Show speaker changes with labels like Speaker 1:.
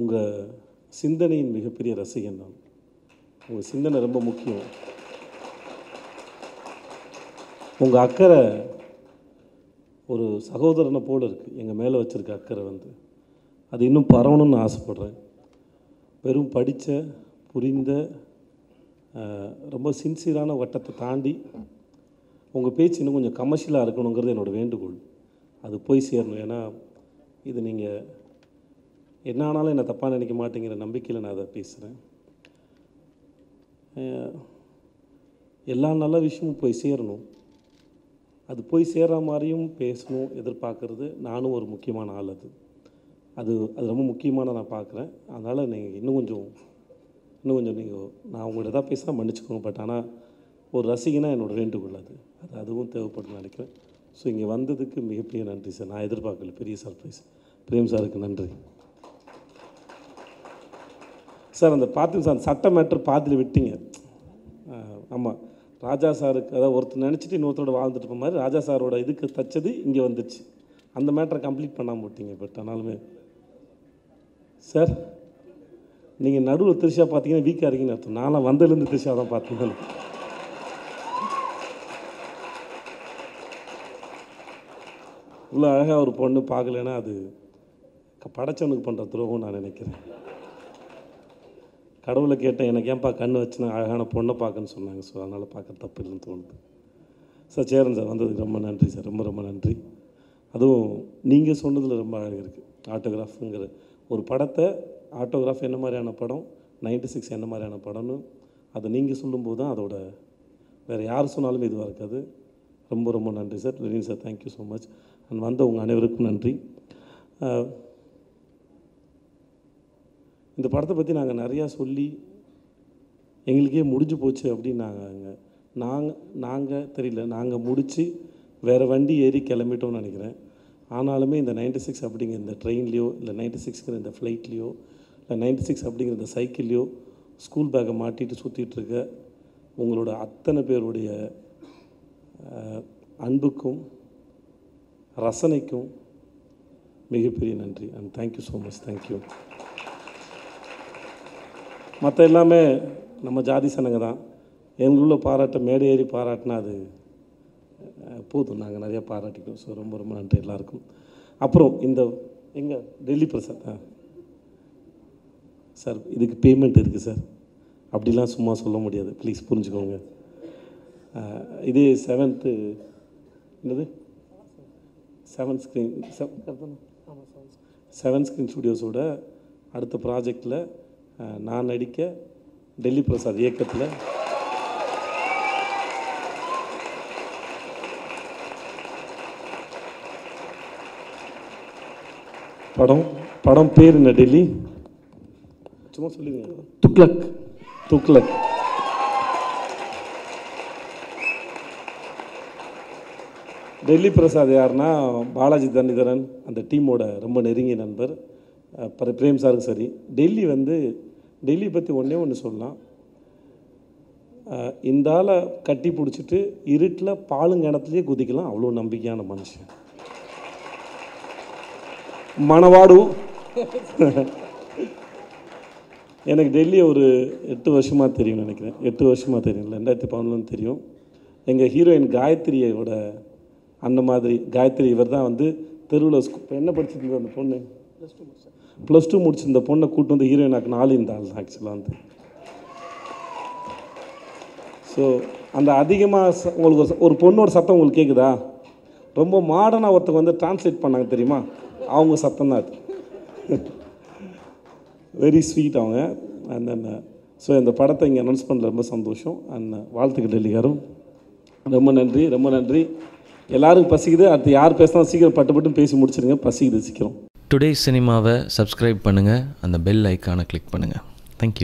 Speaker 1: உங்கள் சிந்தனையின் மிகப்பெரிய ரசிகன் நான். உங்கள் சிந்தனை ரொம்ப முக்கியம். உங்கள் அக்கறை ஒரு சகோதரனை போல் இருக்குது எங்கள் மேலே வச்சுருக்க அக்கறை வந்து. அது இன்னும் பரவணும்னு ஆசைப்பட்றேன். வெறும் படித்த புரிந்த ரொம்ப சின்சியரான வட்டத்தை தாண்டி உங்கள் பேச்சு இன்னும் கொஞ்சம் கமர்ஷியலாக இருக்கணுங்கிறது என்னோடய வேண்டுகோள். அது போய் சேரணும். ஏன்னா இது நீங்கள் என்ன ஆனாலும் என்னை தப்பாக நினைக்க மாட்டேங்கிற நம்பிக்கையில் நான் அதை பேசுகிறேன் எல்லா நல்ல விஷயமும் போய் சேரணும். அது போய் சேர்ற மாதிரியும் பேசணும் எதிர்பார்க்குறது நானும் ஒரு முக்கியமான ஆள் அது. அது அது ரொம்ப முக்கியமான நான் பார்க்குறேன். அதனால் நீங்கள் இன்னும் கொஞ்சம் இன்னும் கொஞ்சம் நீங்கள் நான் உங்கள்கிட்ட தான் பேசினா மன்னிச்சுக்கோங்க. பட் ஆனால் ஒரு ரசிகனாக என்னோட வேண்டுகோள் அது. அது அதுவும் தேவைப்படுன்னு நினைக்கிறேன். ஸோ இங்கே வந்ததுக்கு மிகப்பெரிய நன்றி சார். நான் எதிர்பார்க்கல. பெரிய சர்ப்ரைஸ் பிரேம் சாருக்கு நன்றி. சார் அந்த பார்த்து சார் சட்ட மேட்ரு பாதியில் விட்டீங்க. ஆமாம் ராஜா சாருக்கு அதாவது ஒருத்தர் நினச்சிட்டு இன்னொருத்தரோட வாழ்ந்துட்டு இருப்ப மாதிரி ராஜா சாரோட இதுக்கு தச்சது இங்கே வந்துடுச்சு அந்த மேட்டரை கம்ப்ளீட் பண்ணாமல் விட்டீங்க பட் ஆனாலுமே சார் நீங்கள் நடுவில் திருஷா பார்த்தீங்கன்னா வீக்காக இருக்கீங்கன்னு அர்த்தம். நானும் வந்ததுலேருந்து திருஷா தான் பார்த்தீங்க இவ்வளோ அழகாக ஒரு பொண்ணு பார்க்கலன்னா அது படைச்சவனுக்கு பண்ணுற துரோகம் நான் நினைக்கிறேன். கடவுளை கேட்டேன் எனக்கு ஏன்ப்பா கண் வச்சுனா அழகான பொண்ணை பார்க்கன்னு சொன்னாங்க. ஸோ அதனால் பார்க்க தப்பு இல்லைன்னு தோணுது. சார் சேரன் சார் வந்ததுக்கு ரொம்ப நன்றி சார். ரொம்ப ரொம்ப நன்றி. அதுவும் நீங்கள் சொன்னதில் ரொம்ப அழகாக இருக்குது ஆட்டோகிராஃபுங்கிற ஒரு படத்தை ஆட்டோகிராஃப் என்ன மாதிரியான படம் 96 சிக்ஸ் என்ன மாதிரியான படம்னு அதை நீங்கள் சொல்லும்போது தான் அதோட வேறு யார் சொன்னாலும் இதுவாக இருக்காது. ரொம்ப ரொம்ப நன்றி sir. Lenin sir thank you so much and வந்த உங்கள் அனைவருக்கும் நன்றி. இந்த படத்தை பற்றி நாங்கள் நிறையா சொல்லி எங்களுக்கே முடிஞ்சு போச்சு அப்படின்னு நாங்கள் நாங்கள் நாங்கள் தெரியல. நாங்கள் முடித்து வேறு வண்டி ஏறி கிளம்பிட்டோம்னு நினைக்கிறேன். ஆனாலுமே இந்த 96 சிக்ஸ் அப்படிங்கிற இந்த ட்ரெயின்லேயோ இல்லை 96 சிக்ஸ்ங்கிற இந்த ஃப்ளைட்லேயோ இல்லை 96 சிக்ஸ் அப்படிங்கிற இந்த சைக்கிள்லேயோ ஸ்கூல் பேக்கை மாட்டிட்டு சுற்றிட்டுருக்க உங்களோட அத்தனை பேருடைய அன்புக்கும் ரசனைக்கும் மிகப்பெரிய நன்றி. And thank you so much thank you மற்ற எல்லாமே நம்ம ஜாதி சனங்க தான். எங்களுள்ள பாராட்ட மேடை ஏறி பாராட்டினா அது போதும். நாங்கள் நிறையா பாராட்டிக்கிறோம். ஸோ ரொம்ப ரொம்ப நன்றி எல்லாருக்கும். அப்புறம் இந்த எங்கே? டெல்லி பிரசாத் ஆ சார் இதுக்கு பேமெண்ட் இருக்குது சார். அப்படிலாம் சும்மா சொல்ல முடியாது. ப்ளீஸ் புரிஞ்சுக்கோங்க. இதே இது செவன்த்து என்னது? செவன் ஸ்க்ரீன் செவன் ஸ்க்ரீன் ஸ்டுடியோஸோட அடுத்த ப்ராஜெக்டில் நான் நடிக்க டெல்லி பிரசாத் இயக்கத்தில் படம் படம் பேர் என்ன டெல்லி? சும்மா சொல்லுங்க. துக்ளக். துக்ளக். டெல்லி பிரசாத் யாருன்னா பாலாஜி தனிதரன் அந்த டீமோட ரொம்ப நெருங்கிய நண்பர். பிரேம் சாருக்கு சரி. டெல்லி வந்து டெல்லி பற்றி ஒன்றே ஒன்று சொல்லலாம். இந்தால இந்த ஆளை கட்டி பிடிச்சிட்டு இருட்டில் பாலுங்கிணத்துலேயே குதிக்கலாம். அவ்வளோ நம்பிக்கையான மனுஷன். மணவாடு. எனக்கு டெல்லி ஒரு எட்டு வருஷமாக தெரியும் நினைக்கிறேன். எட்டு வருஷமாக தெரியும். ரெண்டாயிரத்தி பதினொன்று தெரியும். எங்கள் ஹீரோயின் காயத்ரியோட அந்த மாதிரி காயத்ரி இவர் தான் வந்து தெருவில் இப்போ என்ன படிச்சிருந்தது அந்த பொண்ணு? ப்ளஸ் டூ முடிச்சிருந்த பொண்ணை கூட்டு வந்து ஹீரோயினாக்கு நாலு இந்த ஆள் ஆக்சுவலாக வந்து. ஸோ அந்த அதிகமாக உங்களுக்கு ஒரு பொண்ணோட சத்தம் உங்களுக்கு கேட்குதா ரொம்ப மாடர்னாக ஒருத்தங்க வந்து டிரான்ஸ்லேட் பண்ணாங்க தெரியுமா? அவங்க சத்தம் தான் அது. வெரி ஸ்வீட் அவங்க. அண்ட் தென் ஸோ இந்த படத்தை இங்கே அனௌன்ஸ் பண்ணல ரொம்ப சந்தோஷம். அண்ட் வாழ்த்துக்கள் டெல்லிகாரும் ரொம்ப நன்றி ரொம்ப நன்றி. எல்லாருக்கும் பசிக்குது. அடுத்து யார் பேசினா சீக்கிரம் பட்டு பட்டு பேசி முடிச்சிருங்க. பசிக்குது சீக்கிரம்.
Speaker 2: டுடே சினிமாவை சப்ஸ்கிரைப் பண்ணுங்கள் அந்த பெல் ஐக்கானை கிளிக் பண்ணுங்கள் தேங்க்யூ